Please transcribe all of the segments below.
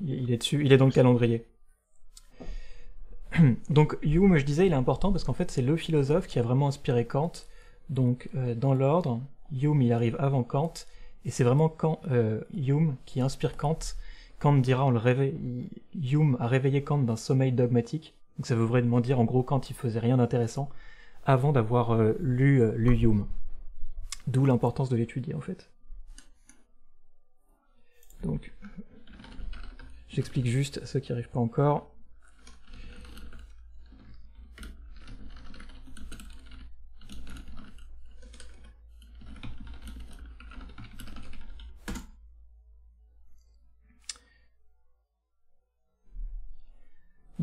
Il est dessus, il est dans le calendrier. Donc Hume, je disais, il est important parce qu'en fait c'est le philosophe qui a vraiment inspiré Kant. Donc euh, dans l'ordre, Hume il arrive avant Kant et c'est vraiment euh, Hume qui inspire Kant. Kant dira, on le réveille, Hume a réveillé Kant d'un sommeil dogmatique. Donc ça veut vraiment dire en gros Kant il faisait rien d'intéressant avant d'avoir euh, lu, lu Hume. D'où l'importance de l'étudier en fait. Donc j'explique juste à ceux qui n'arrivent pas encore.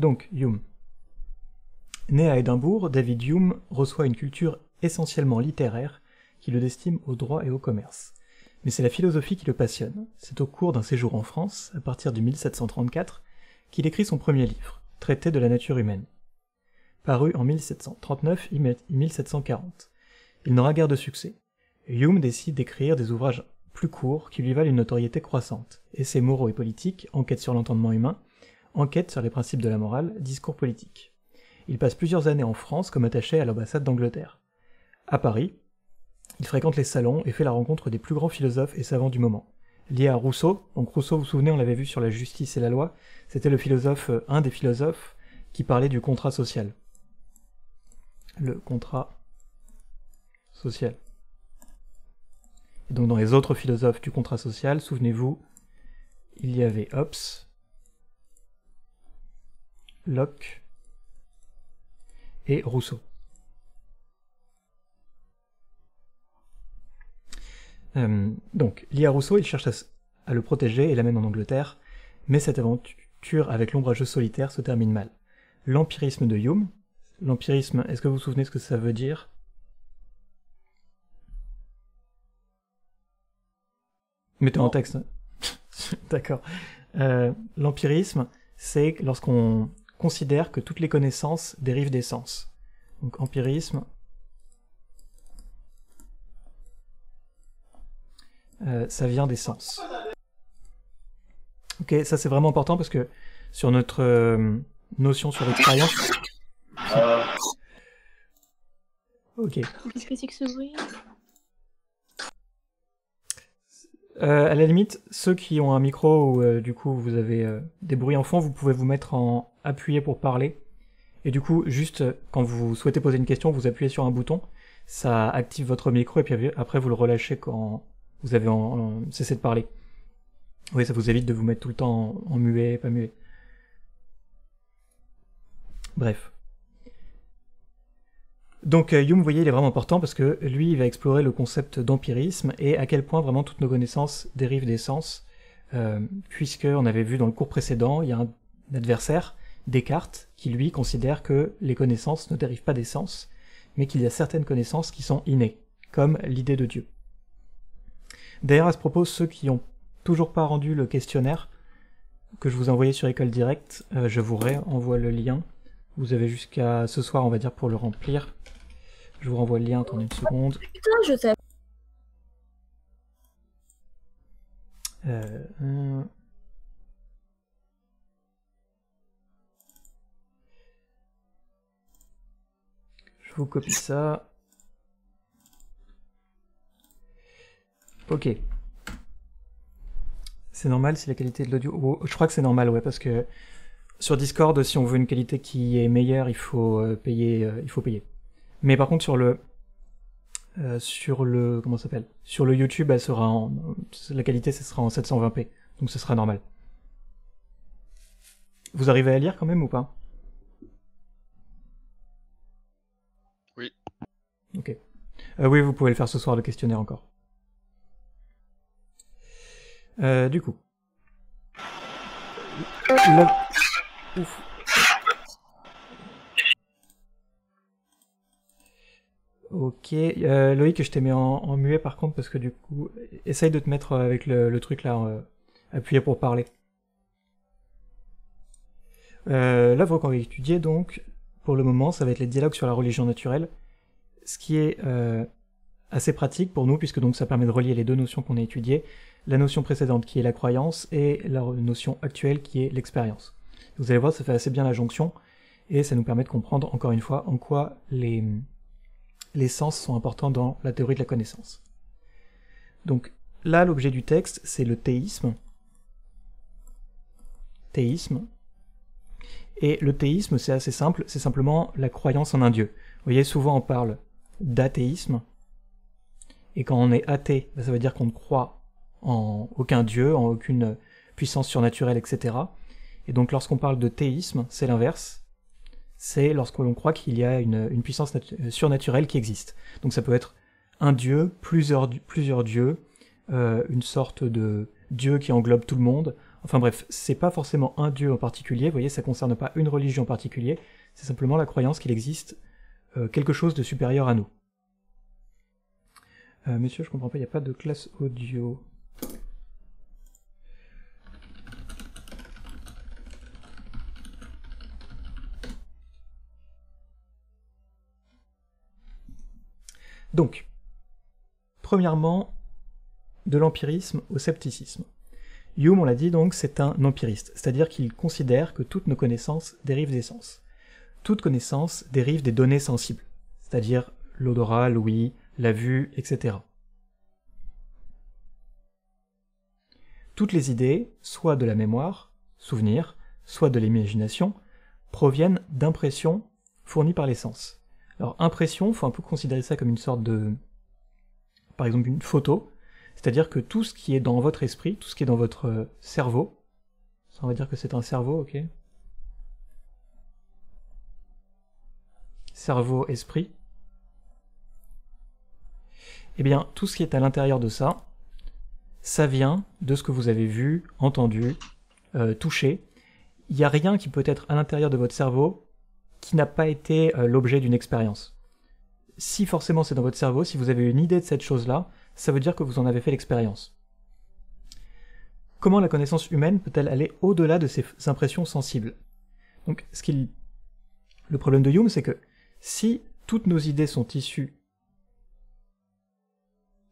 Donc, Hume. Né à Édimbourg, David Hume reçoit une culture essentiellement littéraire qui le destine au droit et au commerce. Mais c'est la philosophie qui le passionne. C'est au cours d'un séjour en France, à partir de 1734, qu'il écrit son premier livre, Traité de la nature humaine. Paru en 1739 et 1740. Il n'aura guère de succès. Hume décide d'écrire des ouvrages plus courts qui lui valent une notoriété croissante. Essais moraux et politiques, enquête sur l'entendement humain, enquête sur les principes de la morale, discours politique. Il passe plusieurs années en France comme attaché à l'ambassade d'Angleterre. À Paris, il fréquente les salons et fait la rencontre des plus grands philosophes et savants du moment. Lié à Rousseau, donc Rousseau, vous souvenez, on l'avait vu sur la justice et la loi, c'était le philosophe, euh, un des philosophes qui parlait du contrat social. Le contrat social. Et donc dans les autres philosophes du contrat social, souvenez-vous, il y avait Hobbes, Locke et Rousseau. Euh, donc, lié à Rousseau, il cherche à, le protéger et l'amène en Angleterre, mais cette aventure avec l'ombrageux solitaire se termine mal. L'empirisme de Hume, l'empirisme, est-ce que vous vous souvenez ce que ça veut dire? Mettez en texte. D'accord. Euh, l'empirisme, c'est lorsqu'on considère que toutes les connaissances dérivent des sens. Donc empirisme, euh, ça vient des sens. Ok, ça c'est vraiment important parce que sur notre euh, notion sur l'expérience. Ok. Qu'est-ce que c'est que ce bruit? Euh, à la limite, ceux qui ont un micro ou euh, du coup vous avez euh, des bruits en fond, vous pouvez vous mettre en appuyé pour parler. Et du coup, juste quand vous souhaitez poser une question, vous appuyez sur un bouton, ça active votre micro et puis après vous le relâchez quand vous avez cessé de parler. Oui, ça vous évite de vous mettre tout le temps en, muet, pas muet. Bref. Donc euh, Hume, vous voyez, il est vraiment important parce que lui, il va explorer le concept d'empirisme et à quel point vraiment toutes nos connaissances dérivent des sens, euh, puisque on avait vu dans le cours précédent, il y a un adversaire, Descartes, qui lui considère que les connaissances ne dérivent pas des sens, mais qu'il y a certaines connaissances qui sont innées, comme l'idée de Dieu. D'ailleurs, à ce propos, ceux qui n'ont toujours pas rendu le questionnaire que je vous ai envoyé sur École Directe, euh, je vous renvoie le lien. Vous avez jusqu'à ce soir, on va dire, pour le remplir. Je vous renvoie le lien, attendez une seconde. Putain, je sais. Euh. Je vous copie ça. Ok. C'est normal si la qualité de l'audio... Oh, je crois que c'est normal, ouais, parce que sur Discord, si on veut une qualité qui est meilleure, il faut euh, payer. euh, il faut payer. Mais par contre, sur le... euh, sur le... Comment ça s'appelle? Sur le YouTube, elle sera en... La qualité, ce sera en 720p. Donc ce sera normal. Vous arrivez à lire quand même ou pas? Oui. Ok. Euh, oui, vous pouvez le faire ce soir, le questionnaire encore. Euh, du coup. Ok, euh, Loïc, je t'ai mis en, muet par contre parce que du coup, essaye de te mettre avec le, truc là, euh, appuyé pour parler. Euh, L'œuvre qu'on va étudier donc, pour le moment, ça va être les dialogues sur la religion naturelle, ce qui est euh, assez pratique pour nous puisque donc ça permet de relier les deux notions qu'on a étudiées. La notion précédente qui est la croyance et la notion actuelle qui est l'expérience. Vous allez voir, ça fait assez bien la jonction et ça nous permet de comprendre encore une fois en quoi les, les sens sont importants dans la théorie de la connaissance. Donc là, l'objet du texte, c'est le théisme. Théisme. Et le théisme, c'est assez simple, c'est simplement la croyance en un Dieu. Vous voyez, souvent on parle d'athéisme, et quand on est athée, ben, ça veut dire qu'on ne croit en aucun Dieu, en aucune puissance surnaturelle, etc. Et donc lorsqu'on parle de théisme, c'est l'inverse. C'est lorsqu'on croit qu'il y a une, puissance surnaturelle qui existe. Donc ça peut être un Dieu, plusieurs, dieux, euh, une sorte de Dieu qui englobe tout le monde. Enfin bref, c'est pas forcément un Dieu en particulier, vous voyez, ça concerne pas une religion en particulier, c'est simplement la croyance qu'il existe euh, quelque chose de supérieur à nous. Euh, monsieur, je comprends pas, il n'y a pas de classe audio. Donc, premièrement, de l'empirisme au scepticisme. Hume, on l'a dit donc, c'est un empiriste, c'est-à-dire qu'il considère que toutes nos connaissances dérivent des sens toute connaissance dérive des données sensibles, c'est-à-dire l'odorat, l'ouïe, la vue, etc. Toutes les idées, soit de la mémoire, souvenir, soit de l'imagination, proviennent d'impressions fournies par les sens. Alors impression, faut un peu considérer ça comme une sorte de, par exemple une photo, c'est-à-dire que tout ce qui est dans votre esprit, tout ce qui est dans votre cerveau, on va dire que c'est un cerveau, ok. Cerveau, esprit, eh bien, tout ce qui est à l'intérieur de ça, ça vient de ce que vous avez vu, entendu, euh, touché. Il n'y a rien qui peut être à l'intérieur de votre cerveau qui n'a pas été euh, l'objet d'une expérience. Si forcément c'est dans votre cerveau, si vous avez une idée de cette chose-là, ça veut dire que vous en avez fait l'expérience. Comment la connaissance humaine peut-elle aller au-delà de ces impressions sensibles? Donc, ce qu'il... le problème de Hume, c'est que si toutes nos idées sont issues...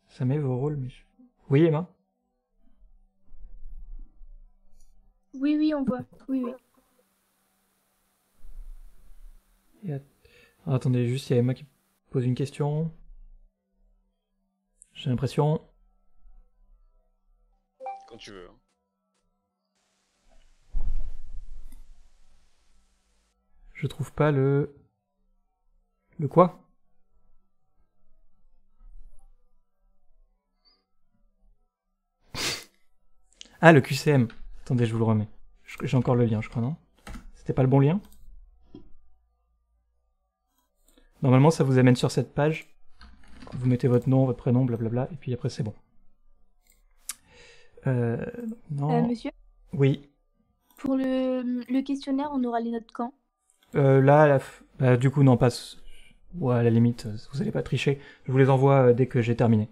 Ça met vos rôles, mais... Oui, Emma? Oui, oui, on voit. Oui, oui. Attendez, juste, il y a Emma qui pose une question. J'ai l'impression. Quand tu veux. Hein. Je trouve pas le... Le quoi? Ah, le QCM. Attendez, je vous le remets. J'ai encore le lien, je crois, non? C'était pas le bon lien? Normalement, ça vous amène sur cette page. Vous mettez votre nom, votre prénom, blablabla, et puis après, c'est bon. Euh, non. Euh, monsieur Oui. Pour le, questionnaire, on aura les notes quand? Euh, Là, bah, du coup, non, passe ou à la limite, euh, vous n'allez pas tricher, je vous les envoie euh, dès que j'ai terminé.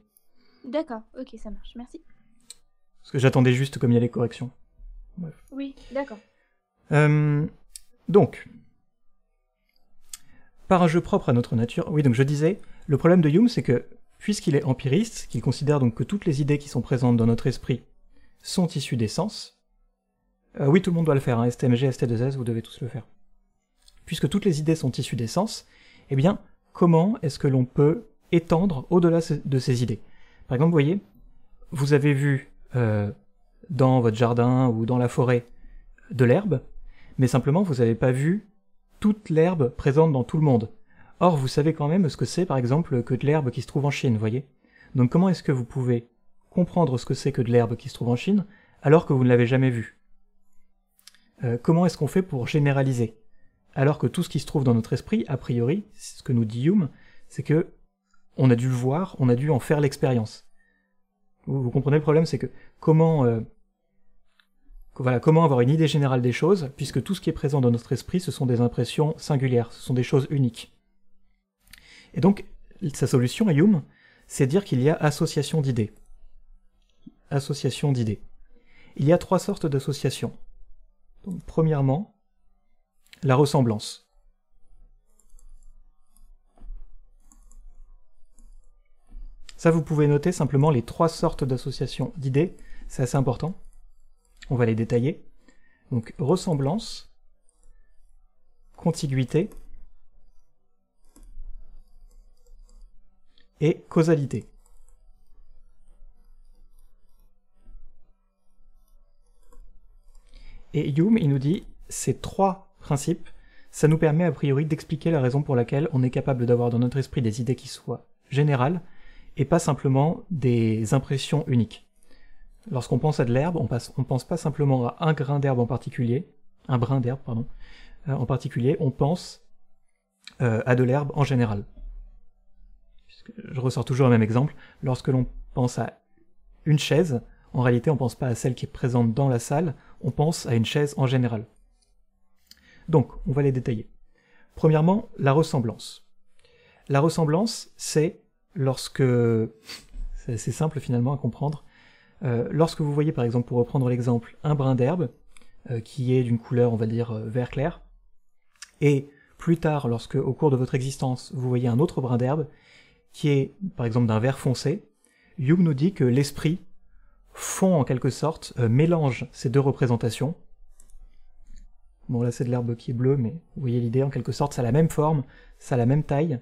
D'accord, ok, ça marche, merci. Parce que j'attendais juste comme il y a les corrections. Oui, d'accord. Euh, donc, par un jeu propre à notre nature, oui, donc je disais, le problème de Hume, c'est que, puisqu'il est empiriste, qu'il considère donc que toutes les idées qui sont présentes dans notre esprit sont issues des sens, oui, tout le monde doit le faire, hein, STMG, ST2S, vous devez tous le faire. Puisque toutes les idées sont issues des sens, eh bien, comment est-ce que l'on peut étendre au-delà de ces idées? Par exemple, vous voyez, vous avez vu euh, dans votre jardin ou dans la forêt de l'herbe, mais simplement vous n'avez pas vu toute l'herbe présente dans tout le monde. Or, vous savez quand même ce que c'est, par exemple, que de l'herbe qui se trouve en Chine, voyez? Donc comment est-ce que vous pouvez comprendre ce que c'est que de l'herbe qui se trouve en Chine alors que vous ne l'avez jamais vu euh, Comment est-ce qu'on fait pour généraliser? Alors que tout ce qui se trouve dans notre esprit, a priori, c'est ce que nous dit Hume, c'est que on a dû le voir, on a dû en faire l'expérience. Vous, comprenez le problème, c'est que comment euh, voilà, comment avoir une idée générale des choses, puisque tout ce qui est présent dans notre esprit, ce sont des impressions singulières, ce sont des choses uniques. Et donc, sa solution à Hume, c'est dire qu'il y a association d'idées. Association d'idées. Il y a trois sortes d'associations. Premièrement, la ressemblance. Ça, vous pouvez noter simplement les trois sortes d'associations d'idées c'est assez important. On va les détailler. Donc ressemblance, contiguïté et causalité. Et Hume, il nous dit, ces trois principes, ça nous permet a priori d'expliquer la raison pour laquelle on est capable d'avoir dans notre esprit des idées qui soient générales et pas simplement des impressions uniques. Lorsqu'on pense à de l'herbe, on, ne pense pas simplement à un grain d'herbe en particulier, un brin d'herbe, pardon, euh, en particulier, on pense euh, à de l'herbe en général. Je ressors toujours le même exemple. Lorsque l'on pense à une chaise, en réalité, on ne pense pas à celle qui est présente dans la salle, on pense à une chaise en général. Donc, on va les détailler. Premièrement, la ressemblance. La ressemblance, c'est lorsque... C'est assez simple finalement à comprendre. Euh, lorsque vous voyez par exemple, pour reprendre l'exemple, un brin d'herbe, euh, qui est d'une couleur, on va dire, euh, vert clair, et plus tard, lorsque au cours de votre existence, vous voyez un autre brin d'herbe, qui est par exemple d'un vert foncé, Hume nous dit que l'esprit fond en quelque sorte, mélange ces deux représentations. Bon là c'est de l'herbe qui est bleue, mais vous voyez l'idée, en quelque sorte, ça a la même forme, ça a la même taille,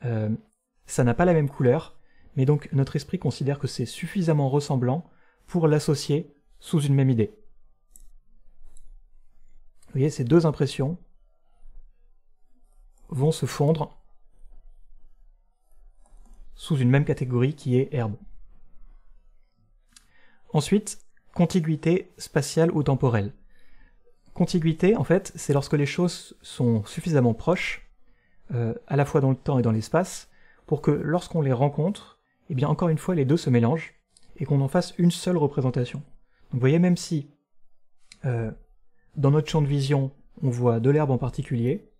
ça n'a pas la même couleur, mais donc notre esprit considère que c'est suffisamment ressemblant pour l'associer sous une même idée. Vous voyez, ces deux impressions vont se fondre sous une même catégorie qui est herbe. Ensuite, contiguïté spatiale ou temporelle. Contiguïté, en fait, c'est lorsque les choses sont suffisamment proches, euh, à la fois dans le temps et dans l'espace, pour que lorsqu'on les rencontre, eh bien encore une fois les deux se mélangent et qu'on en fasse une seule représentation. Donc vous voyez, même si euh, dans notre champ de vision on voit de l'herbe en particulier,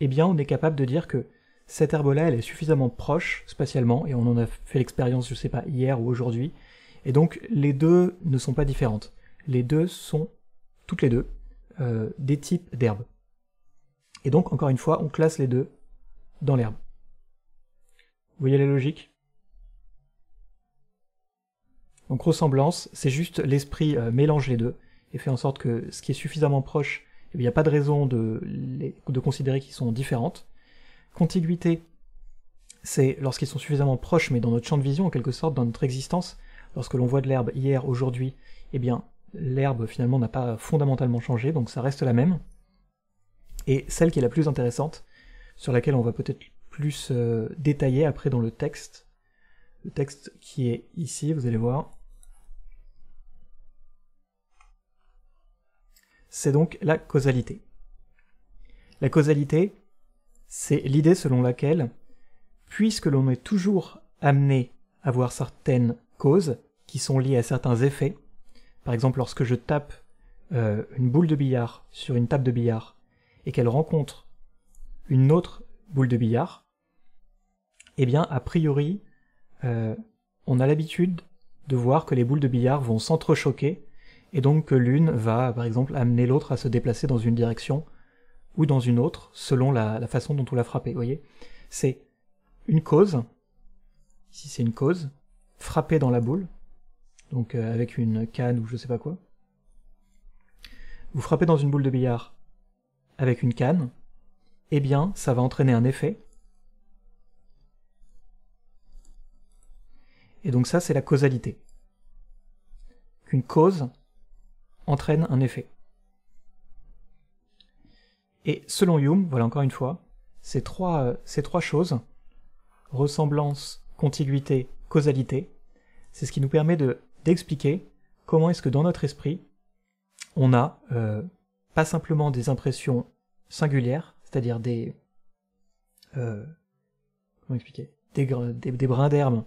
eh bien on est capable de dire que cette herbe-là, elle est suffisamment proche spatialement, et on en a fait l'expérience, je sais pas, hier ou aujourd'hui, et donc les deux ne sont pas différentes. Les deux sont, toutes les deux, euh, des types d'herbes. Et donc, encore une fois, on classe les deux dans l'herbe. Vous voyez la logique? Donc ressemblance, c'est juste l'esprit euh, mélange les deux et fait en sorte que ce qui est suffisamment proche, eh il n'y a pas de raison de, considérer qu'ils sont différentes. Contiguïté, c'est lorsqu'ils sont suffisamment proches, mais dans notre champ de vision, en quelque sorte, dans notre existence, lorsque l'on voit de l'herbe hier, aujourd'hui, eh bien, l'herbe finalement n'a pas fondamentalement changé, donc ça reste la même. Et celle qui est la plus intéressante, sur laquelle on va peut-être plus euh, détaillé après dans le texte. Le texte qui est ici, vous allez voir. C'est donc la causalité. La causalité, c'est l'idée selon laquelle, puisque l'on est toujours amené à voir certaines causes qui sont liées à certains effets, par exemple lorsque je tape euh, une boule de billard sur une table de billard et qu'elle rencontre une autre boule de billard, eh bien, a priori, euh, on a l'habitude de voir que les boules de billard vont s'entrechoquer, et donc que l'une va, par exemple, amener l'autre à se déplacer dans une direction ou dans une autre, selon la, façon dont on l'a frappé. Vous voyez C'est une cause, ici c'est une cause, frappée dans la boule, donc euh, avec une canne ou je sais pas quoi. Vous frappez dans une boule de billard avec une canne, eh bien, ça va entraîner un effet, Et donc ça, c'est la causalité. Qu'une cause entraîne un effet. Et selon Hume, voilà encore une fois, ces trois, euh, ces trois choses, ressemblance, contiguïté, causalité, c'est ce qui nous permet de d'expliquer comment est-ce que dans notre esprit, on a euh, pas simplement des impressions singulières, c'est-à-dire des, euh, comment expliquer, des, brins d'herbe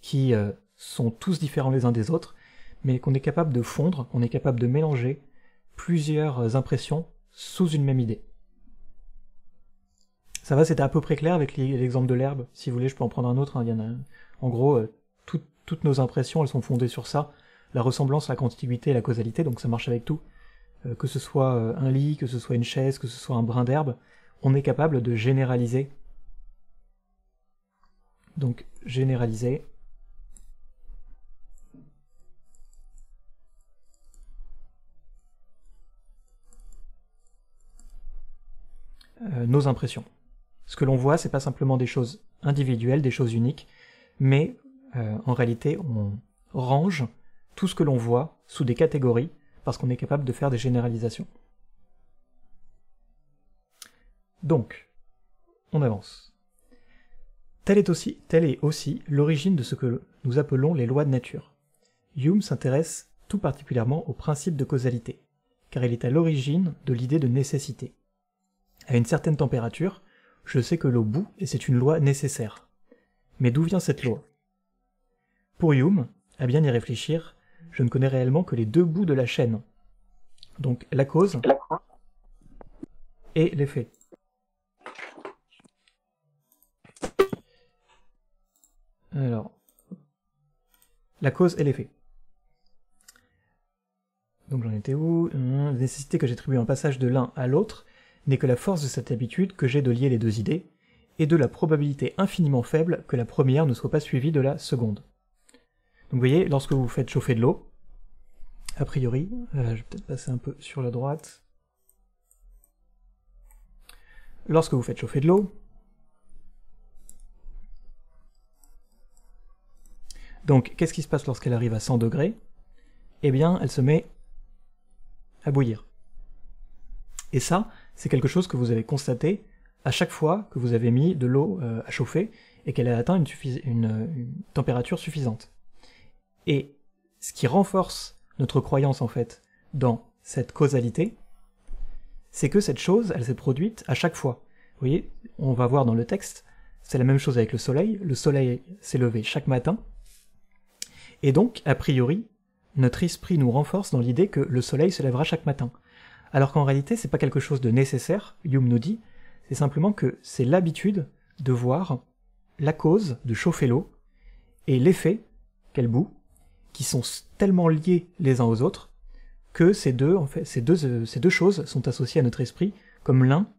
qui euh, sont tous différents les uns des autres, mais qu'on est capable de fondre, qu'on est capable de mélanger plusieurs euh, impressions sous une même idée. Ça va, c'était à peu près clair avec l'exemple de l'herbe. Si vous voulez, je peux en prendre un autre. Hein. En, gros, euh, toutes nos impressions, elles sont fondées sur ça. La ressemblance, la contiguïté, la causalité, donc ça marche avec tout. que ce soit un lit, que ce soit une chaise, que ce soit un brin d'herbe, on est capable de généraliser. Donc généraliser euh, nos impressions. Ce que l'on voit, c'est pas simplement des choses individuelles, des choses uniques, mais euh, en réalité, on range tout ce que l'on voit sous des catégories parce qu'on est capable de faire des généralisations. Donc, on avance. Est aussi, telle est aussi l'origine de ce que nous appelons les lois de nature. Hume s'intéresse tout particulièrement au principe de causalité, car il est à l'origine de l'idée de nécessité. À une certaine température, je sais que l'eau bout et c'est une loi nécessaire. Mais d'où vient cette loi? Pour Hume, à bien y réfléchir, je ne connais réellement que les deux bouts de la chaîne. Donc la cause et l'effet. Alors, la cause et l'effet. Donc j'en étais où? La nécessité que j'attribue un passage de l'un à l'autre n'est que la force de cette habitude que j'ai de lier les deux idées, et de la probabilité infiniment faible que la première ne soit pas suivie de la seconde. Donc vous voyez, lorsque vous faites chauffer de l'eau, a priori, euh, je vais peut-être passer un peu sur la droite. Lorsque vous faites chauffer de l'eau, donc qu'est-ce qui se passe lorsqu'elle arrive à 100 degrés? Eh bien, elle se met à bouillir. Et ça, c'est quelque chose que vous avez constaté à chaque fois que vous avez mis de l'eau euh, à chauffer et qu'elle a atteint une, une, température suffisante. Et ce qui renforce notre croyance en fait dans cette causalité, c'est que cette chose, elle s'est produite à chaque fois. Vous voyez, on va voir dans le texte, c'est la même chose avec le soleil. Le soleil s'est levé chaque matin. Et donc, a priori, notre esprit nous renforce dans l'idée que le soleil se lèvera chaque matin. Alors qu'en réalité, c'est pas quelque chose de nécessaire, Hume nous dit, c'est simplement que c'est l'habitude de voir la cause de chauffer l'eau et l'effet qu'elle bout, qui sont tellement liés les uns aux autres que ces deux, en fait, ces deux, euh, choses sont associées à notre esprit comme l'un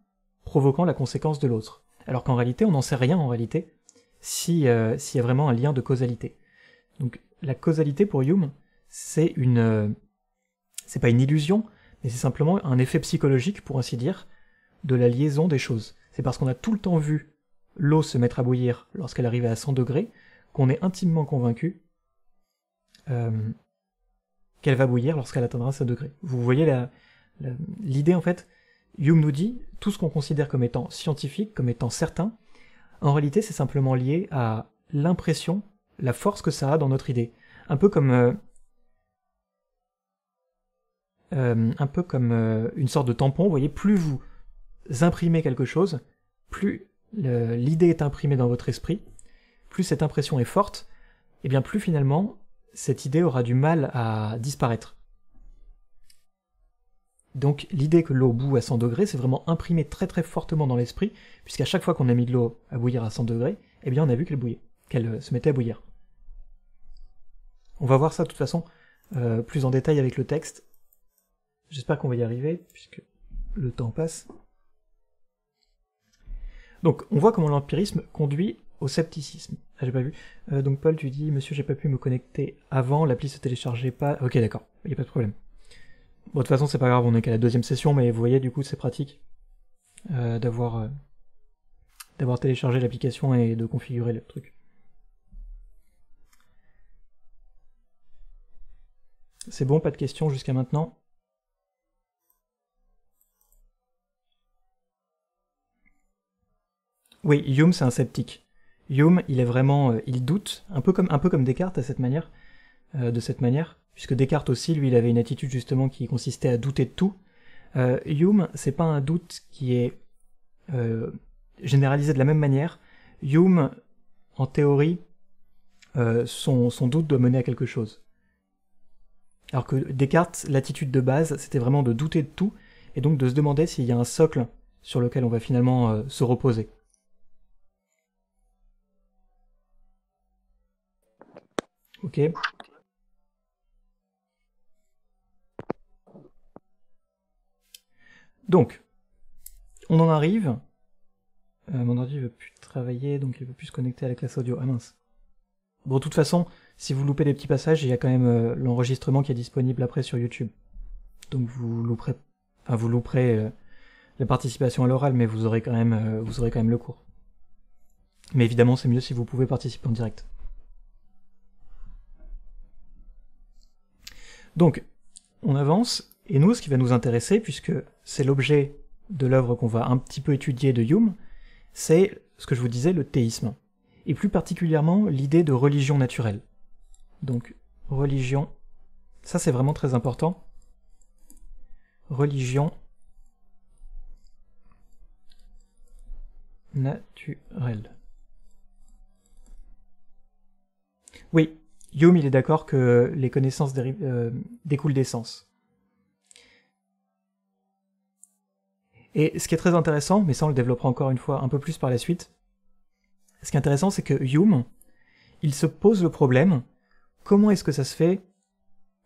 provoquant la conséquence de l'autre. Alors qu'en réalité, on n'en sait rien en réalité si euh, s'il y a vraiment un lien de causalité. Donc la causalité pour Hume, c'est une, euh, c'est pas une illusion, mais c'est simplement un effet psychologique, pour ainsi dire, de la liaison des choses. C'est parce qu'on a tout le temps vu l'eau se mettre à bouillir lorsqu'elle arrivait à 100 degrés qu'on est intimement convaincu euh, qu'elle va bouillir lorsqu'elle atteindra 100 degrés. Vous voyez l'idée en fait, Hume nous dit tout ce qu'on considère comme étant scientifique, comme étant certain, en réalité c'est simplement lié à l'impression, la force que ça a dans notre idée. Un peu comme euh, euh, un peu comme euh, une sorte de tampon. Vous voyez, plus vous imprimez quelque chose, plus l'idée est imprimée dans votre esprit, plus cette impression est forte, et bien plus finalement cette idée aura du mal à disparaître. Donc l'idée que l'eau bout à 100 degrés, c'est vraiment imprimé très très fortement dans l'esprit, puisqu'à chaque fois qu'on a mis de l'eau à bouillir à 100 degrés, eh bien on a vu qu'elle bouillait, qu'elle euh, se mettait à bouillir. On va voir ça de toute façon plus en détail avec le texte, J'espère qu'on va y arriver, puisque le temps passe. Donc, on voit comment l'empirisme conduit au scepticisme. Ah, j'ai pas vu. Euh, donc, Paul, tu dis, monsieur, j'ai pas pu me connecter avant, l'appli se téléchargeait pas. Ok, d'accord, il a pas de problème. Bon, de toute façon, c'est pas grave, on est qu'à la deuxième session, mais vous voyez, du coup, c'est pratique euh, d'avoir euh, d'avoir téléchargé l'application et de configurer le truc. C'est bon, pas de questions jusqu'à maintenant? Oui, Hume, c'est un sceptique. Hume, il est vraiment, euh, il doute, un peu comme, un peu Descartes à cette manière, euh, de cette manière, puisque Descartes aussi, lui, il avait une attitude justement qui consistait à douter de tout. Euh, Hume, c'est pas un doute qui est euh, généralisé de la même manière. Hume, en théorie, son, son doute doit mener à quelque chose. Alors que Descartes, l'attitude de base, c'était vraiment de douter de tout, et donc de se demander s'il y a un socle sur lequel on va finalement se reposer. Donc, on en arrive. Euh, mon ordi veut plus travailler, donc il veut plus se connecter à la classe audio. Ah mince. Bon, de toute façon, si vous loupez des petits passages, il y a quand même euh, l'enregistrement qui est disponible après sur YouTube. Donc vous louperez, enfin vous louperez euh, la participation à l'oral, mais vous aurez quand même, vous aurez quand même le cours. Mais évidemment, c'est mieux si vous pouvez participer en direct. Donc, on avance, et nous, ce qui va nous intéresser, puisque c'est l'objet de l'œuvre qu'on va un petit peu étudier de Hume, c'est ce que je vous disais, le théisme. Et plus particulièrement l'idée de religion naturelle. Donc, religion, ça c'est vraiment très important. Religion naturelle. Oui, Hume, il est d'accord que les connaissances euh, découlent des sens. Et ce qui est très intéressant, mais ça on le développera encore une fois un peu plus par la suite, ce qui est intéressant c'est que Hume, il se pose le problème, comment est-ce que ça se fait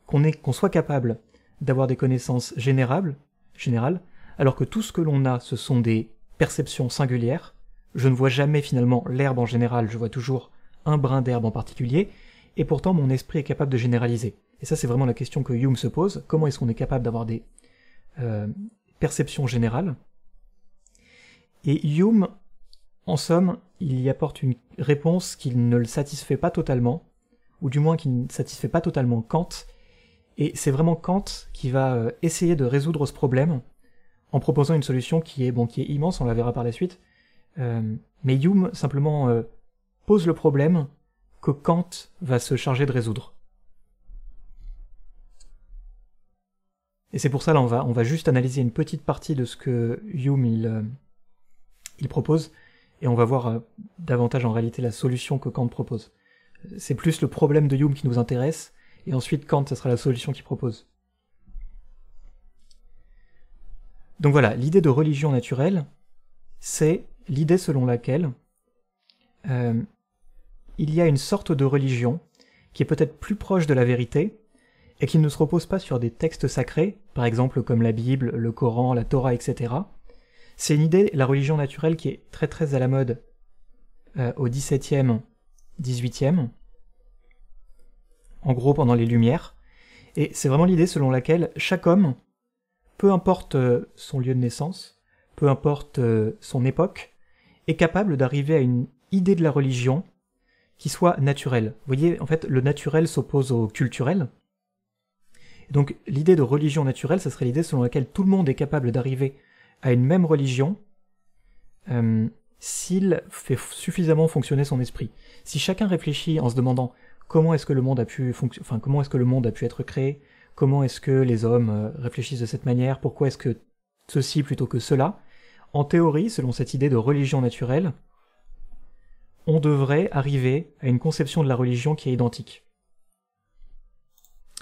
qu'on soit capable d'avoir des connaissances générales, alors que tout ce que l'on a, ce sont des perceptions singulières. Je ne vois jamais finalement l'herbe en général, je vois toujours un brin d'herbe en particulier, et pourtant mon esprit est capable de généraliser. Et ça c'est vraiment la question que Hume se pose, comment est-ce qu'on est capable d'avoir des euh, perceptions générales? Et Hume, en somme, il y apporte une réponse qui ne le satisfait pas totalement, ou du moins qui ne satisfait pas totalement Kant, et c'est vraiment Kant qui va euh, essayer de résoudre ce problème en proposant une solution qui est, bon, qui est immense, on la verra par la suite, euh, mais Hume simplement pose le problème que Kant va se charger de résoudre. Et c'est pour ça là on va, on va juste analyser une petite partie de ce que Hume il, euh, propose, et on va voir euh, davantage en réalité la solution que Kant propose. C'est plus le problème de Hume qui nous intéresse, et ensuite Kant, ce sera la solution qu'il propose. Donc voilà, l'idée de religion naturelle, c'est l'idée selon laquelle euh, il y a une sorte de religion qui est peut-être plus proche de la vérité et qui ne se repose pas sur des textes sacrés, par exemple comme la Bible, le Coran, la Torah, etc. C'est une idée, la religion naturelle, qui est très très à la mode euh, au XVIIe, XVIIIe, en gros pendant les Lumières, et c'est vraiment l'idée selon laquelle chaque homme, peu importe euh, son lieu de naissance, peu importe euh, son époque, est capable d'arriver à une idée de la religion qui soit naturel. Vous voyez, en fait, le naturel s'oppose au culturel. Donc l'idée de religion naturelle, ce serait l'idée selon laquelle tout le monde est capable d'arriver à une même religion euh, s'il fait suffisamment fonctionner son esprit. Si chacun réfléchit en se demandant comment est-ce que le monde a pu enfin comment est-ce que le monde a pu être créé, comment est-ce que les hommes euh, réfléchissent de cette manière, pourquoi est-ce que ceci plutôt que cela, en théorie, selon cette idée de religion naturelle, on devrait arriver à une conception de la religion qui est identique.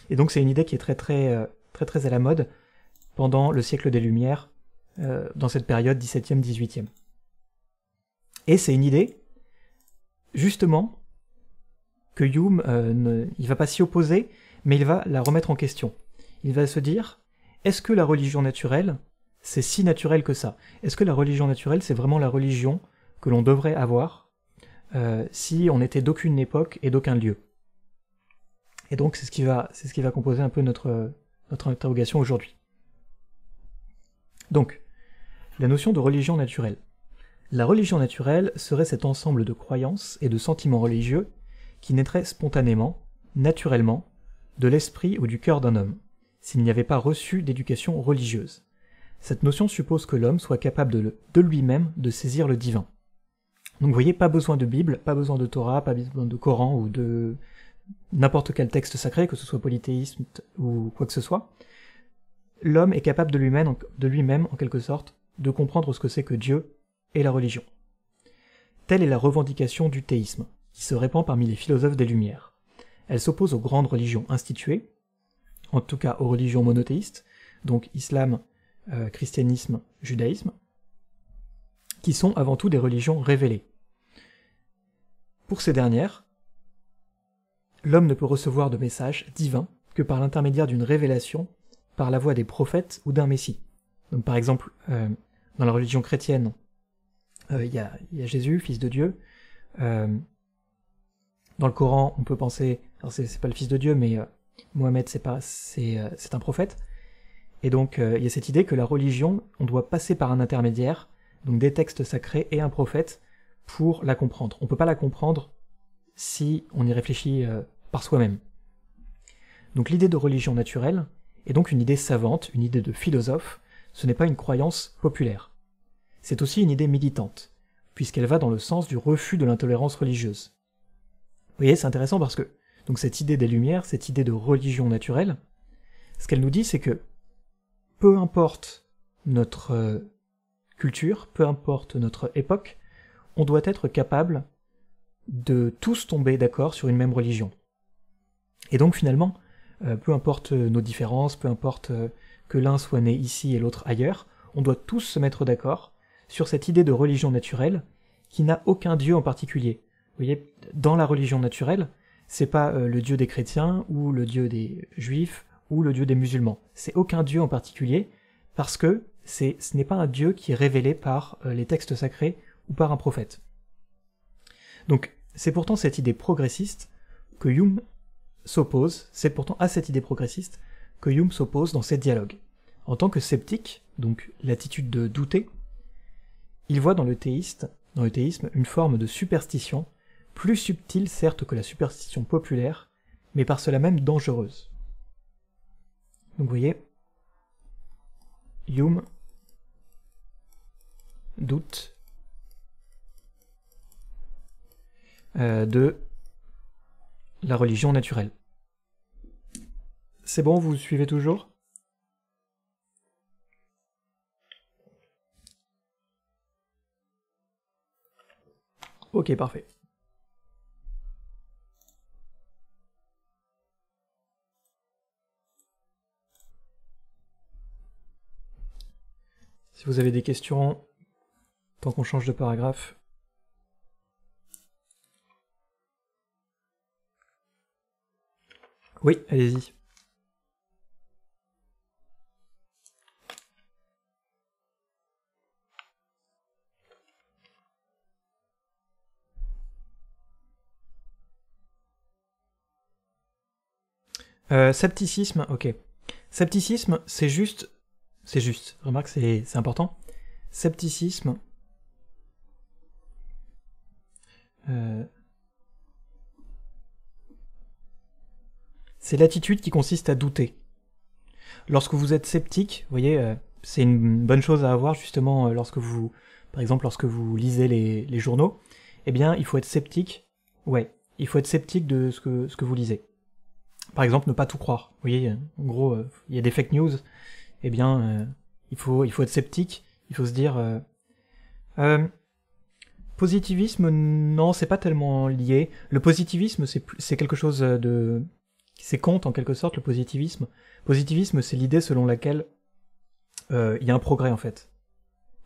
Et donc c'est une idée qui est très très euh, très très à la mode pendant le siècle des Lumières, euh, dans cette période 17e, 18e. Et c'est une idée, justement, que Hume, euh, ne, va pas s'y opposer, mais il va la remettre en question. Il va se dire, est-ce que la religion naturelle, c'est si naturel que ça? Est-ce que la religion naturelle, c'est vraiment la religion que l'on devrait avoir? Euh, si on était d'aucune époque et d'aucun lieu. Et donc c'est ce qui va, c'est ce qui va composer un peu notre, notre interrogation aujourd'hui. Donc, la notion de religion naturelle. La religion naturelle serait cet ensemble de croyances et de sentiments religieux qui naîtraient spontanément, naturellement, de l'esprit ou du cœur d'un homme, s'il n'y avait pas reçu d'éducation religieuse. Cette notion suppose que l'homme soit capable de lui-même de saisir le divin. Donc vous voyez, pas besoin de Bible, pas besoin de Torah, pas besoin de Coran ou de n'importe quel texte sacré, que ce soit polythéisme ou quoi que ce soit. L'homme est capable de lui-même, de lui-même, en quelque sorte, de comprendre ce que c'est que Dieu et la religion. Telle est la revendication du théisme, qui se répand parmi les philosophes des Lumières. Elle s'oppose aux grandes religions instituées, en tout cas aux religions monothéistes, donc islam, euh, christianisme, judaïsme, qui sont avant tout des religions révélées. Pour ces dernières, l'homme ne peut recevoir de message divin que par l'intermédiaire d'une révélation par la voix des prophètes ou d'un messie. Donc par exemple, euh, dans la religion chrétienne, euh, il y, a, Jésus, fils de Dieu. Euh, dans le Coran, on peut penser, alors c'est pas le fils de Dieu, mais Mohamed c'est un prophète. Et donc, il y a cette idée que la religion, on doit passer par un intermédiaire, donc des textes sacrés et un prophète, pour la comprendre. On ne peut pas la comprendre si on y réfléchit euh, par soi-même. Donc l'idée de religion naturelle est donc une idée savante, une idée de philosophe, ce n'est pas une croyance populaire. C'est aussi une idée militante, puisqu'elle va dans le sens du refus de l'intolérance religieuse. Vous voyez, c'est intéressant parce que donc cette idée des Lumières, cette idée de religion naturelle, ce qu'elle nous dit, c'est que peu importe notre euh, culture, peu importe notre époque, on doit être capable de tous tomber d'accord sur une même religion. Et donc finalement, euh, peu importe nos différences, peu importe euh, que l'un soit né ici et l'autre ailleurs, on doit tous se mettre d'accord sur cette idée de religion naturelle qui n'a aucun dieu en particulier. Vous voyez, dans la religion naturelle, c'est pas euh, le dieu des chrétiens ou le dieu des juifs ou le dieu des musulmans. C'est aucun dieu en particulier parce que ce n'est pas un dieu qui est révélé par les textes sacrés ou par un prophète. Donc, c'est pourtant cette idée progressiste que Hume s'oppose, c'est pourtant à cette idée progressiste que Hume s'oppose dans ses dialogues. En tant que sceptique, donc l'attitude de douter, il voit dans le, dans le théisme une forme de superstition, plus subtile certes que la superstition populaire, mais par cela même dangereuse. Donc vous voyez, Hume doute Euh, de la religion naturelle. C'est bon, vous suivez toujours? Ok, parfait. Si vous avez des questions, tant qu'on change de paragraphe, Oui, allez-y. Euh, scepticisme, ok. Scepticisme, c'est juste... C'est juste, remarque, c'est important. Scepticisme... Euh, c'est l'attitude qui consiste à douter. Lorsque vous êtes sceptique, vous voyez, euh, c'est une bonne chose à avoir justement euh, lorsque vous, par exemple, lorsque vous lisez les, journaux, eh bien, il faut être sceptique. Ouais, il faut être sceptique de ce que, ce que vous lisez. Par exemple, ne pas tout croire. Vous voyez, en gros, euh, il y a des fake news. Eh bien, il, faut, il faut être sceptique. Il faut se dire... positivisme, non, c'est pas tellement lié. Le positivisme, c'est quelque chose de c'est compte en quelque sorte le positivisme. Positivisme, c'est l'idée selon laquelle euh, il y a un progrès en fait.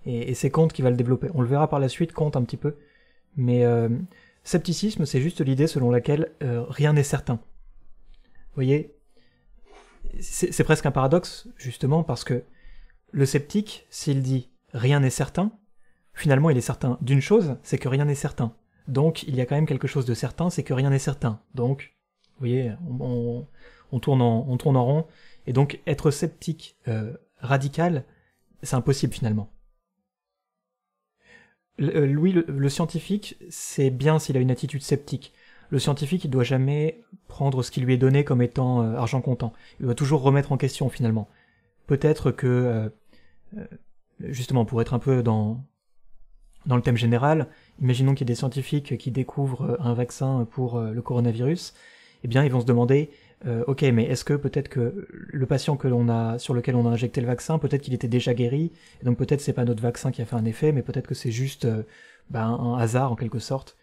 Et, c'est Kant qui va le développer. On le verra par la suite, Kant un petit peu. Mais euh, scepticisme, c'est juste l'idée selon laquelle euh, rien n'est certain. Vous voyez C'est presque un paradoxe, justement, parce que le sceptique, s'il dit rien n'est certain, finalement il est certain d'une chose, c'est que rien n'est certain. Donc il y a quand même quelque chose de certain, c'est que rien n'est certain. Donc vous voyez, on, tourne en, rond. Et donc être sceptique euh, radical, c'est impossible finalement. Euh, Louis, le, scientifique, c'est bien s'il a une attitude sceptique. Le scientifique, il doit jamais prendre ce qui lui est donné comme étant euh, argent comptant. Il doit toujours remettre en question finalement. Peut-être que, justement, pour être un peu dans, dans le thème général, imaginons qu'il y ait des scientifiques qui découvrent un vaccin pour le coronavirus, eh bien ils vont se demander euh, ok, mais est-ce que peut-être que le patient sur lequel on a injecté le vaccin, peut-être qu'il était déjà guéri, et donc peut-être c'est pas notre vaccin qui a fait un effet, mais peut-être que c'est juste euh, ben, un hasard en quelque sorte.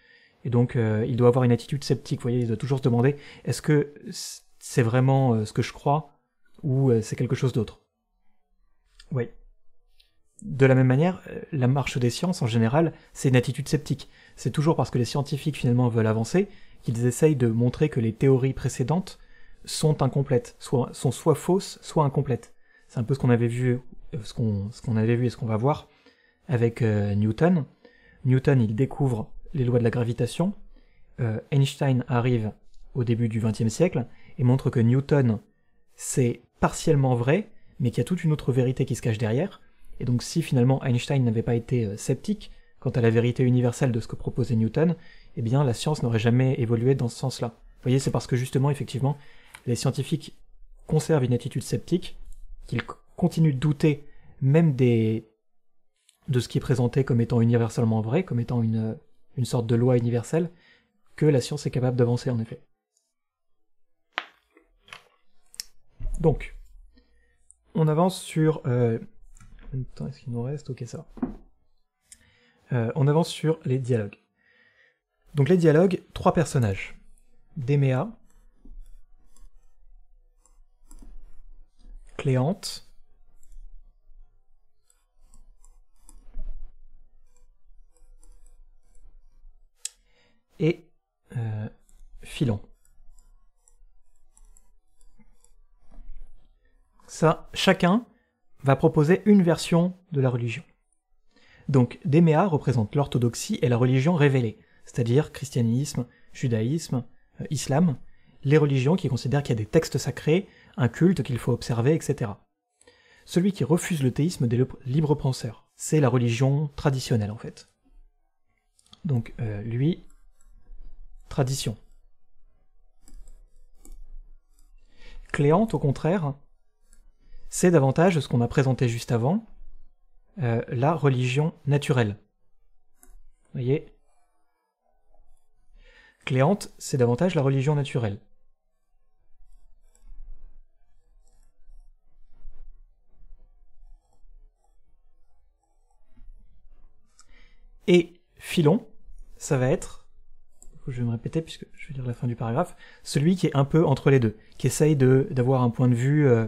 Et donc euh, il doit avoir une attitude sceptique, vous voyez, il doit toujours se demander est-ce que c'est vraiment ce que je crois ou c'est quelque chose d'autre? Oui. De la même manière, la marche des sciences en général, c'est une attitude sceptique. C'est toujours parce que les scientifiques finalement veulent avancer qu'ils essayent de montrer que les théories précédentes sont incomplètes, soit, sont soit fausses, soit incomplètes. C'est un peu ce qu'on avait vu, euh, ce qu'on, avait vu et ce qu'on va voir avec euh, Newton. Newton, il découvre les lois de la gravitation. Euh, Einstein arrive au début du XXe siècle et montre que Newton, c'est partiellement vrai, mais qu'il y a toute une autre vérité qui se cache derrière. Et donc si finalement Einstein n'avait pas été sceptique quant à la vérité universelle de ce que proposait Newton, eh bien la science n'aurait jamais évolué dans ce sens-là. Vous voyez, c'est parce que justement, effectivement, les scientifiques conservent une attitude sceptique, qu'ils continuent de douter même de ce qui est présenté comme étant universellement vrai, comme étant une, sorte de loi universelle, que la science est capable d'avancer en effet. Donc, on avance sur... Euh, est-ce qu'il nous reste? Ok, ça euh, on avance sur les dialogues. Donc les dialogues, trois personnages. Déméa, Cléante, et euh, Philon. Ça, chacun va proposer une version de la religion. Donc Déméa représente l'orthodoxie et la religion révélée, c'est-à-dire christianisme, judaïsme, euh, islam, les religions qui considèrent qu'il y a des textes sacrés, un culte qu'il faut observer, etc. Celui qui refuse le théisme des libres penseurs, c'est la religion traditionnelle en fait. Donc euh, lui, tradition. Cléante, au contraire, c'est davantage ce qu'on a présenté juste avant, euh, la religion naturelle. Vous voyez? Cléante, c'est davantage la religion naturelle. Et Philon, ça va être, je vais me répéter puisque je vais lire la fin du paragraphe, celui qui est un peu entre les deux, qui essaye d'avoir un point de vue euh,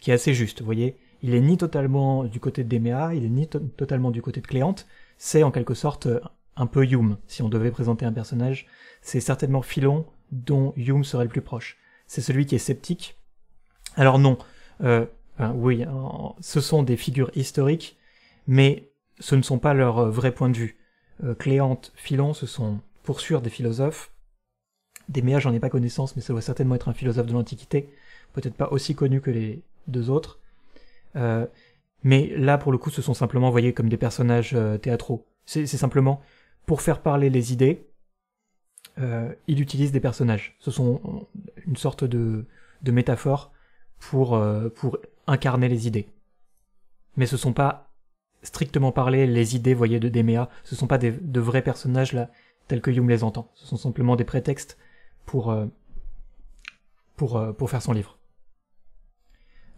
qui est assez juste, vous voyez il est ni totalement du côté de Déméa, il est ni totalement du côté de Cléante, c'est en quelque sorte euh, un peu Hume, si on devait présenter un personnage, c'est certainement Philon dont Hume serait le plus proche. C'est celui qui est sceptique. Alors non, euh, oui, ce sont des figures historiques, mais ce ne sont pas leurs euh, vrais points de vue. Cléante, Philon, ce sont pour sûr des philosophes. Déméa, j'en ai pas connaissance, mais ça doit certainement être un philosophe de l'Antiquité, peut-être pas aussi connu que les deux autres. Euh, mais là, pour le coup, ce sont simplement, voyez, comme des personnages euh, théâtraux. C'est simplement pour faire parler les idées, euh, il utilise des personnages. Ce sont une sorte de, de métaphore pour, pour incarner les idées. Mais ce sont pas strictement parlé les idées, voyez, de Déméa. Ce sont pas de vrais personnages là, tels que Hume les entend. Ce sont simplement des prétextes pour, pour faire son livre.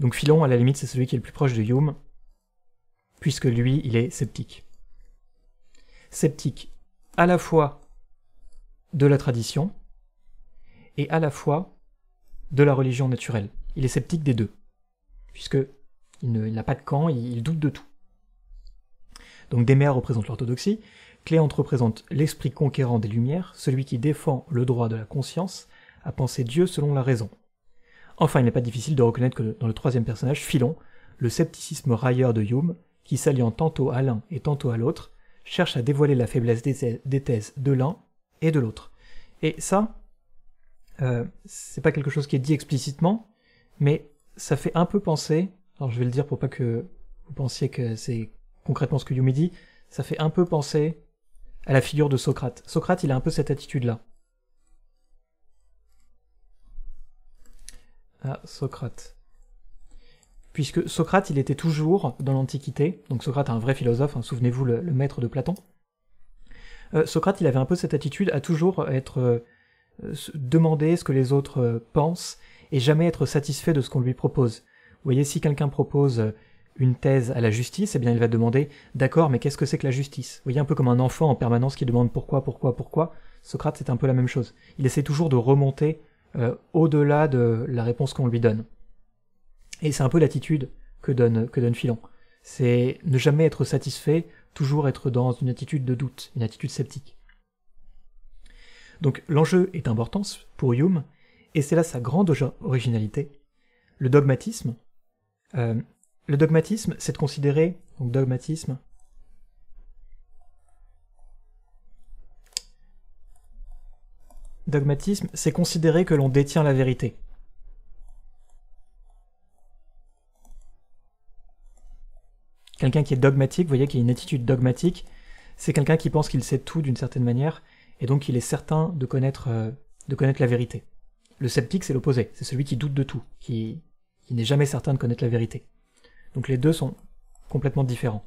Donc Philon, à la limite, c'est celui qui est le plus proche de Hume, puisque lui, il est sceptique. Sceptique à la fois de la tradition et à la fois de la religion naturelle. Il est sceptique des deux, puisque il n'a pas de camp, il, doute de tout. Donc Démère représente l'orthodoxie, Cléante représente l'esprit conquérant des Lumières, celui qui défend le droit de la conscience à penser Dieu selon la raison. Enfin, il n'est pas difficile de reconnaître que dans le troisième personnage, Philon, le scepticisme railleur de Hume, qui s'alliant tantôt à l'un et tantôt à l'autre, cherche à dévoiler la faiblesse des thèses de l'un et de l'autre. Et ça, euh, c'est pas quelque chose qui est dit explicitement, mais ça fait un peu penser, alors je vais le dire pour pas que vous pensiez que c'est concrètement ce que Hume dit, ça fait un peu penser à la figure de Socrate. Socrate, il a un peu cette attitude-là. à Socrate. Puisque Socrate, il était toujours dans l'Antiquité, donc Socrate, un vrai philosophe, hein, souvenez-vous le, maître de Platon. Euh, Socrate, il avait un peu cette attitude à toujours être euh, demander ce que les autres euh, pensent et jamais être satisfait de ce qu'on lui propose. Vous voyez, si quelqu'un propose une thèse à la justice, eh bien il va demander d'accord, mais qu'est-ce que c'est que la justice? Vous voyez un peu comme un enfant en permanence qui demande pourquoi, pourquoi, pourquoi. Socrate, c'est un peu la même chose. Il essaie toujours de remonter au-delà de la réponse qu'on lui donne. Et c'est un peu l'attitude que donne, que donne Philon. C'est ne jamais être satisfait, toujours être dans une attitude de doute, une attitude sceptique. Donc l'enjeu est important pour Hume, et c'est là sa grande originalité. Le dogmatisme, euh, le dogmatisme, c'est de considérer, donc dogmatisme, Dogmatisme, c'est considérer que l'on détient la vérité. Quelqu'un qui est dogmatique, vous voyez, qui a une attitude dogmatique, c'est quelqu'un qui pense qu'il sait tout d'une certaine manière, et donc il est certain de connaître, euh, la vérité. Le sceptique, c'est l'opposé, c'est celui qui doute de tout, qui, qui n'est jamais certain de connaître la vérité. Donc les deux sont complètement différents.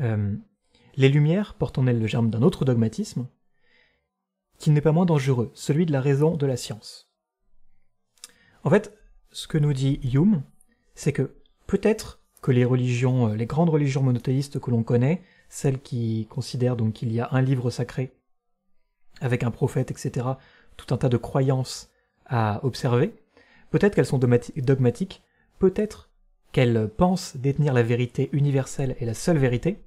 Euh, les Lumières portent en elles le germe d'un autre dogmatisme, qui n'est pas moins dangereux, celui de la raison de la science. En fait, ce que nous dit Hume, c'est que peut-être que les religions, euh, les grandes religions monothéistes que l'on connaît, celles qui considèrent donc qu'il y a un livre sacré avec un prophète, etc., tout un tas de croyances à observer, peut-être qu'elles sont dogmatiques, peut-être qu'elles pensent détenir la vérité universelle et la seule vérité,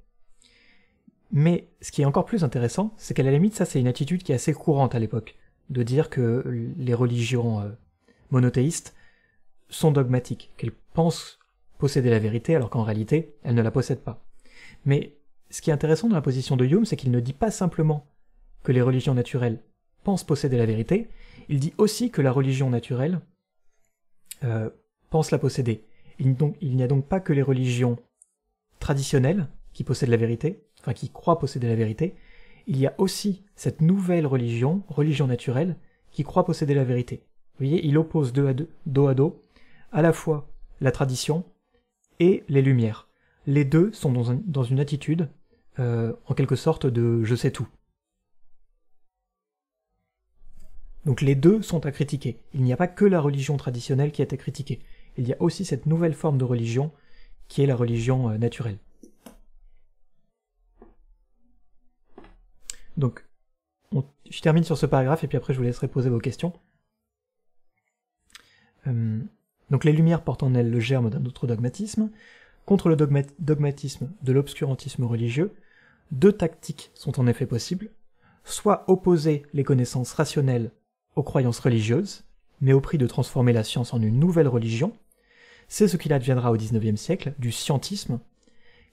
mais ce qui est encore plus intéressant, c'est qu'à la limite, ça c'est une attitude qui est assez courante à l'époque, de dire que les religions euh, monothéistes sont dogmatiques, qu'elles pensent posséder la vérité alors qu'en réalité, elles ne la possèdent pas. Mais ce qui est intéressant dans la position de Hume, c'est qu'il ne dit pas simplement que les religions naturelles pensent posséder la vérité, il dit aussi que la religion naturelle euh, pense la posséder. Il, il n'y a donc pas que les religions traditionnelles qui possèdent la vérité, enfin qui croient posséder la vérité, il y a aussi cette nouvelle religion, religion naturelle, qui croit posséder la vérité. Vous voyez, il oppose deux à deux, dos à dos, à la fois la tradition et les lumières. Les deux sont dans, une attitude, euh, en quelque sorte, de je sais tout. Donc les deux sont à critiquer. Il n'y a pas que la religion traditionnelle qui est à critiquer. Il y a aussi cette nouvelle forme de religion qui est la religion euh, naturelle. Donc, je termine sur ce paragraphe et puis après je vous laisserai poser vos questions. Euh, donc les lumières portent en elles le germe d'un autre dogmatisme. Contre le dogmatisme de l'obscurantisme religieux, deux tactiques sont en effet possibles. Soit opposer les connaissances rationnelles aux croyances religieuses, mais au prix de transformer la science en une nouvelle religion. C'est ce qu'il adviendra au XIXe siècle du scientisme,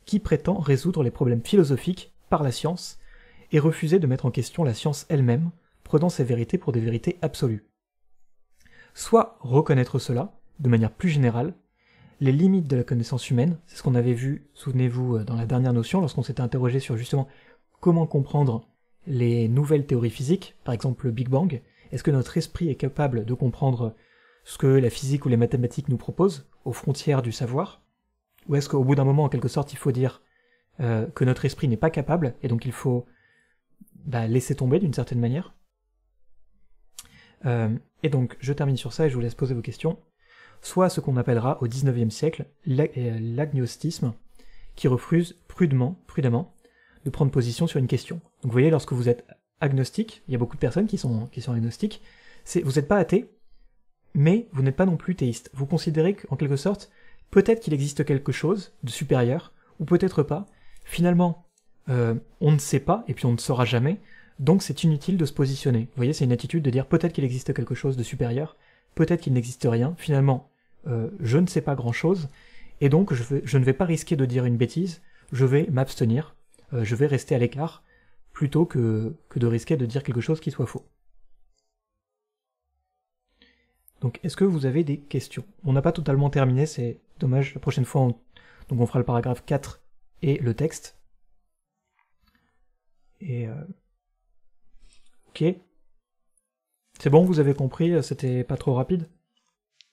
qui prétend résoudre les problèmes philosophiques par la science et refuser de mettre en question la science elle-même, prenant ses vérités pour des vérités absolues. Soit reconnaître cela, de manière plus générale, les limites de la connaissance humaine, c'est ce qu'on avait vu, souvenez-vous, euh, dans la dernière notion, lorsqu'on s'était interrogé sur justement comment comprendre les nouvelles théories physiques, par exemple le Big Bang, est-ce que notre esprit est capable de comprendre ce que la physique ou les mathématiques nous proposent, aux frontières du savoir Ou est-ce qu'au bout d'un moment, en quelque sorte, il faut dire euh, que notre esprit n'est pas capable, et donc il faut bah, laisser tomber d'une certaine manière. Euh, Et donc, je termine sur ça et je vous laisse poser vos questions soit ce qu'on appellera au XIXe siècle euh, l'agnostisme, qui refuse prudemment, prudemment de prendre position sur une question. Donc vous voyez, lorsque vous êtes agnostique, il y a beaucoup de personnes qui sont, qui sont agnostiques, vous n'êtes pas athée, mais vous n'êtes pas non plus théiste. Vous considérez qu'en quelque sorte, peut-être qu'il existe quelque chose de supérieur, ou peut-être pas. Finalement, euh, on ne sait pas, et puis on ne saura jamais, donc c'est inutile de se positionner. Vous voyez, c'est une attitude de dire peut-être qu'il existe quelque chose de supérieur, peut-être qu'il n'existe rien, finalement, euh, je ne sais pas grand-chose, et donc je, ne vais pas risquer de dire une bêtise, je vais m'abstenir, euh, je vais rester à l'écart, plutôt que, de risquer de dire quelque chose qui soit faux. Donc est-ce que vous avez des questions? On n'a pas totalement terminé, c'est dommage, la prochaine fois on, donc on fera le paragraphe 4 et le texte. Et... Euh, ok. C'est bon, vous avez compris, c'était pas trop rapide?